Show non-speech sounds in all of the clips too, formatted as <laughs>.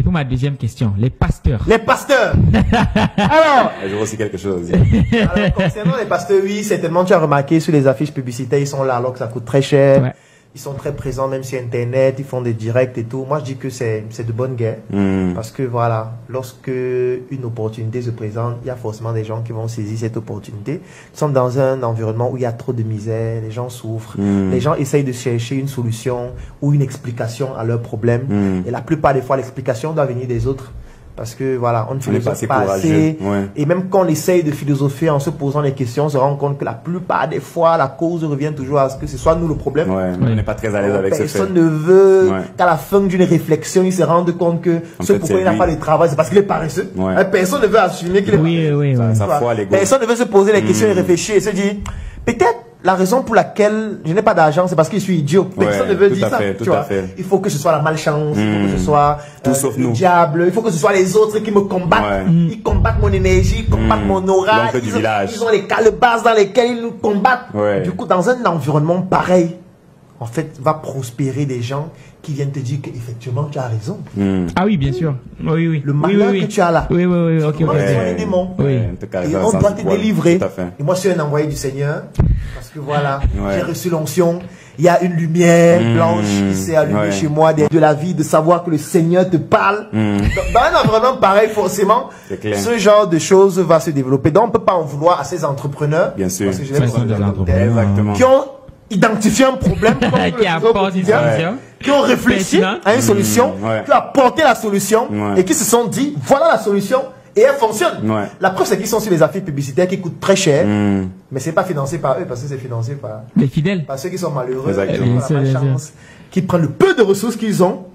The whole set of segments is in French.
Et pour ma deuxième question, les pasteurs. Les pasteurs <laughs> Alors Je vois aussi quelque chose. Alors, concernant les pasteurs, oui, certainement tu as remarqué sur les affiches publicitaires, ils sont là alors que ça coûte très cher. Ouais. Ils sont très présents même sur Internet, ils font des directs et tout. Moi, je dis que c'est c'est de bonne guerre. Hmm. Parce que voilà, lorsque une opportunité se présente, il y a forcément des gens qui vont saisir cette opportunité. Nous sommes dans un environnement où il y a trop de misère, les gens souffrent, Mm. les gens essayent de chercher une solution ou une explication à leurs problèmes. Mm. Et la plupart des fois, l'explication doit venir des autres. Parce que voilà, on ne philosophe pas assez pas courageux, assez. ouais. Et même quand on essaye de philosopher en se posant des questions, on se rend compte que la plupart des fois, la cause revient toujours à ce que ce soit nous le problème. Ouais, on n'est pas très à l'aise avec ce fait. Personne ne veut Ouais. qu'à la fin d'une réflexion, il se rende compte que En ce fait, pourquoi il n'a pas de travail, c'est parce qu'il est paresseux. Ouais. Hein, Personne ne veut assumer qu'il est Oui, paresseux. oui, Ça- oui. ça. Personne ne veut se poser les questions et Mm. réfléchir et se dire, peut-être la raison pour laquelle je n'ai pas d'argent, c'est parce que je suis idiot. Personne Ouais, ne veut dire ça. fait, tu vois. Il faut que ce soit la malchance, il faut que ce soit Tout euh, sauf le nous. diable, il faut que ce soit les autres qui me combattent. Ouais. Ils combattent mon énergie, ils combattent Mm. mon aura. Du Ils ont, village. ils ont les calebasses dans lesquelles ils nous combattent. Ouais. Du coup, dans un environnement pareil, en fait, va prospérer des gens qui viennent te dire qu'effectivement, tu as raison. Hmm. Ah oui, bien sûr. Oui, oui. Le malheur oui, oui. que tu as là. Oui, oui, oui. Ok, Comment ok. ils sont les démons Oui. Et on doit te délivrer. Tout à fait. Et moi, je suis un envoyé du Seigneur. Parce que voilà, Ouais. j'ai reçu l'onction. Il y a une lumière Mm. blanche qui s'est allumée Ouais. chez moi de de la vie, de savoir que le Seigneur te parle. Mm. Dans dans un environnement pareil, forcément, C'est clair. ce genre de choses va se développer. Donc, on ne peut pas en vouloir à ces entrepreneurs. Bien sûr. Parce que je les connais entrepreneurs. Exactement. qui ont identifié un problème <laughs> Qui une solution. qui ont réfléchi à une solution, Mmh, ouais. qui ont apporté la solution Ouais. et qui se sont dit voilà la solution et elle fonctionne. Ouais. La preuve c'est qu'ils sont sur les affaires publicitaires qui coûtent très cher, Hmm. mais c'est pas financé par eux parce que c'est financé par, Les fidèles. par ceux qui sont malheureux, Exactement. qui ont Bien sûr, la bien malchance, qui prennent le peu de ressources qu'ils ont.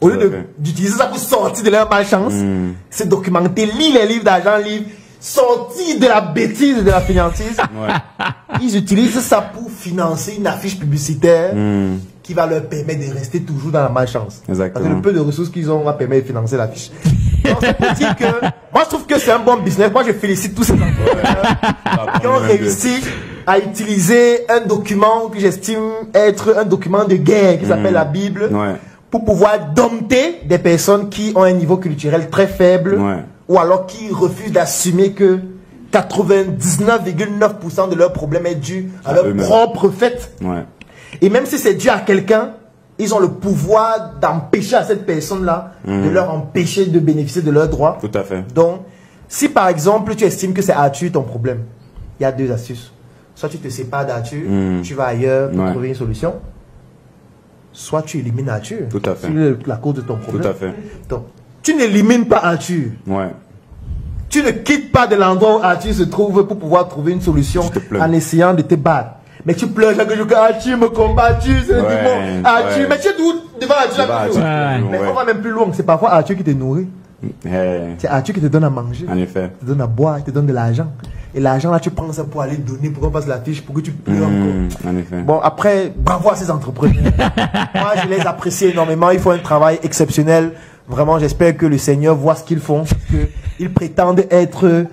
Au lieu d'utiliser ça pour sortir de leur malchance, Mm. se documenter, lire les livres d'argent, lire, sortir de la bêtise et de la finantise, <laughs> Ouais. ils utilisent ça pour financer une affiche publicitaire Hmm. qui va leur permettre de rester toujours dans la malchance. Exactement. Parce que le peu de ressources qu'ils ont va permettre de financer l'affiche. Donc c'est pour dire que moi je trouve que c'est un bon business. Moi je félicite tous ces entrepreneurs qui ont réussi à utiliser un document que j'estime être un document de guerre qui s'appelle la Bible Ouais. pour pouvoir dompter des personnes qui ont un niveau culturel très faible. Ou alors qui refusent d'assumer que 99,9% de leurs problèmes est dû à À leur propre fait. Ouais. Et même si c'est dû à quelqu'un, ils ont le pouvoir d'empêcher à cette personne-là, de leur empêcher de bénéficier de leurs droits. Tout à fait. Donc, si par exemple tu estimes que c'est Arthur ton problème, il y a deux astuces. Soit tu te sépares d'Arthur, Mm. tu vas ailleurs pour Ouais. trouver une solution. Soit tu élimines Arthur. Tout à fait. C'est la cause de ton problème. Tout à fait. Donc, tu n'élimines pas Arthur. Ouais. Tu ne quittes pas de l'endroit où Arthur se trouve pour pouvoir trouver une solution en essayant de te battre. Mais tu pleures chaque jour que Arthur me combat, Arthur, c'est le démon. Arthur, mais tu es devant Arthur. Mais on va même plus loin. C'est parfois Arthur qui te nourrit. Eh, C'est Arthur qui te donne à manger. En effet. Il te donne à boire, il te donne de l'argent. Et l'argent là, tu prends ça pour aller donner, pour qu'on fasse la fiche, pour que tu pleures Hmm, encore. En effet. Bon, après, bravo à ces entrepreneurs. <laughs> Moi, je les apprécie énormément. Ils font un travail exceptionnel. Vraiment, j'espère que le Seigneur voit ce qu'ils font. Parce que ils prétendent être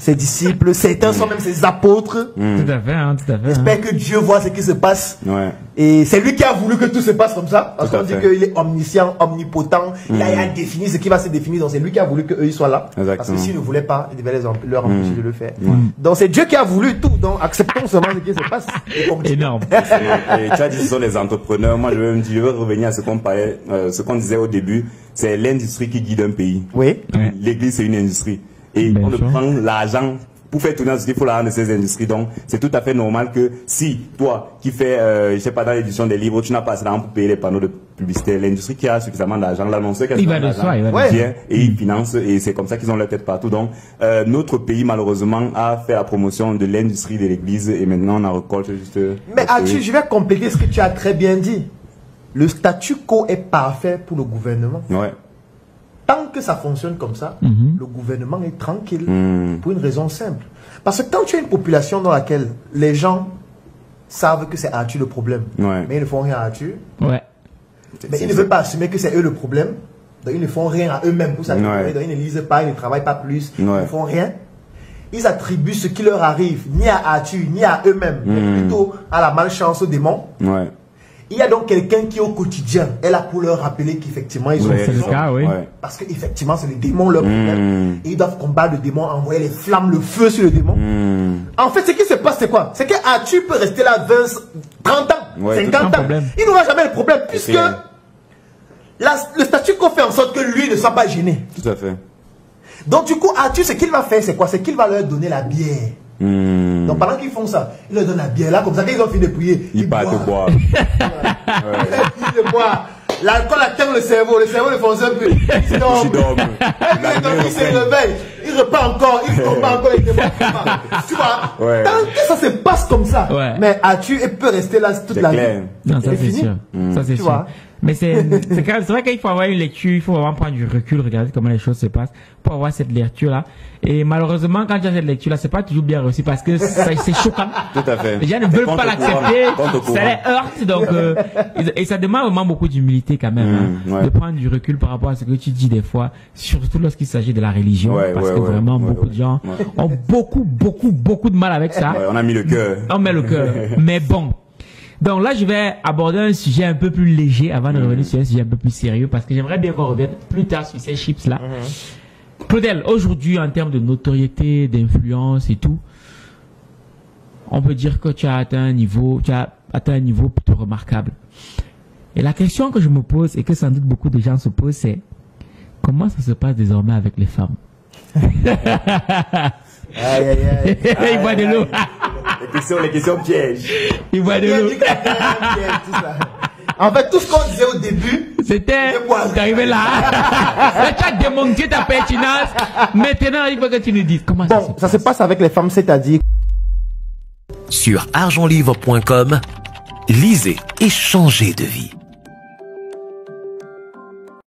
ses disciples. Certains sont même ses apôtres. Tout à fait, hein, tout à fait. hein. J'espère que Dieu voit ce qui se passe. Ouais. Et c'est lui qui a voulu que tout se passe comme ça. Parce qu'on dit qu'il est omniscient, omnipotent. Il a, il a défini ce qui va se définir. Donc c'est lui qui a voulu qu'eux ils soient là. Parce Exactement. que s'il ne voulait pas, il devait les, em- leur empêcher de le faire. Ouais. Donc c'est Dieu qui a voulu tout. Donc acceptons seulement ce qui se passe. Et comme- Énorme. Et tu as dit ce sont les entrepreneurs. Moi, je veux me dire, je veux revenir à ce qu'on parlait, euh, ce qu'on disait au début. C'est l'industrie qui guide un pays. Oui. L'église, c'est une industrie. Et Bien on ne sûr. prend l'argent pour faire tourner il faut l'argent de ces industries. Donc, c'est tout à fait normal que si toi, qui fais, euh, je sais pas, dans l'édition des livres, tu n'as pas assez d'argent pour payer les panneaux de publicité, l'industrie qui a suffisamment d'argent, l'annonceur qui a Il va suffisamment de soi, il va de d'argent, soi. vient et il finance et c'est comme ça qu'ils ont leur tête partout. Donc, euh, notre pays, malheureusement, a fait la promotion de l'industrie de l'église et maintenant on en récolte juste. Mais notre- Arthur, je vais compléter ce que tu as très bien dit. Le statu quo est parfait pour le gouvernement. Ouais. Que ça fonctionne comme ça, Mhm. le gouvernement est tranquille. Hmm. Pour une raison simple. Parce que quand tu as une population dans laquelle les gens savent que c'est Arthur le problème, Ouais. mais ils ne font rien à Arthur, Ouais. mais ils ne veulent pas assumer que c'est eux le problème, donc ils ne font rien à eux-mêmes pour Ouais. ils ne lisent pas, ils ne travaillent pas plus, ils ne font rien. Ils attribuent ce qui leur arrive ni à Arthur, ni à eux-mêmes, mais Mm. plutôt à la malchance au démon. Il y a donc quelqu'un qui au quotidien est là pour leur rappeler qu'effectivement ils ont c'est le cas, oui. Parce qu'effectivement, c'est le démon leur problème. Mm. Et ils doivent combattre le démon, envoyer les flammes, le feu sur le démon. Hmm. En fait, ce qui se passe, c'est quoi? C'est que Arthur peut rester là 20, 30 ans, Ouais, 50 aucun ans. problème. Il n'aura jamais le problème, puisque la- le statut qu'on fait en sorte que lui ne soit pas gêné. Tout à fait. Donc, du coup, Arthur, ce qu'il va faire, c'est quoi? C'est qu'il va leur donner la bière. Hmm. Donc, pendant qu'ils font ça, il leur donne la bière. Là, comme ça, quand ils ont fini de prier, Il part de boivent. boire. <laughs> Il de boire. L'alcool atteint le cerveau, le cerveau ne fonctionne plus. <laughs> Il dort. Et il se réveille, il repart encore, il <laughs> combat encore les démons. Tu vois Ouais. Tant que ça se passe comme ça, Ouais. mais Arthur il peut rester là toute la clair. vie? Non, ça C'est sûr. Ça c'est sûr. vois? Mais c'est vrai qu'il faut avoir une lecture, il faut vraiment prendre du recul, regarder comment les choses se passent pour avoir cette lecture là. Et malheureusement, quand tu as cette lecture là, c'est pas toujours bien reçu parce que ça- c'est choquant. Tout à fait. Les gens ne veulent pas l'accepter, ça les heurte, donc euh, et et ça demande vraiment beaucoup d'humilité quand même, hein, Mm, ouais. de prendre du recul par rapport à ce que tu dis des fois, surtout lorsqu'il s'agit de la religion, Ouais, parce ouais, que vraiment beaucoup de gens ont beaucoup, beaucoup, beaucoup de mal avec ça. On a mis le cœur. On met le cœur. <laughs> Mais bon. Donc là, je vais aborder un sujet un peu plus léger avant de revenir sur un sujet un peu plus sérieux parce que j'aimerais bien qu'on revienne plus tard sur ces chips-là. Claudel, aujourd'hui, en termes de notoriété, d'influence et tout, on peut dire que tu as atteint un niveau, tu as atteint un niveau plutôt remarquable. Et la question que je me pose et que sans doute beaucoup de gens se posent, c'est comment ça se passe désormais avec les femmes? Aïe, aïe, aïe. <laughs> Il boit de l'eau. Les questions, les questions pièges. Il boit de l'eau. En fait, tout ce qu'on disait au début, C'était d'arriver là. là, tu as démontré ta pertinence. Maintenant, il faut que tu nous dises comment ça se bon, ça se passe avec les femmes, c'est-à-dire Sur argentlivre.com, lisez et changez de vie.